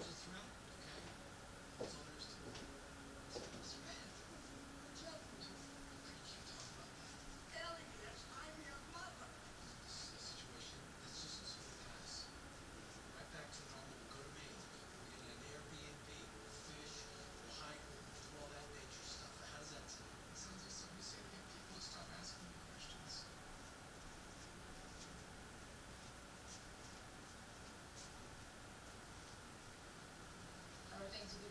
보셨습니다. things to do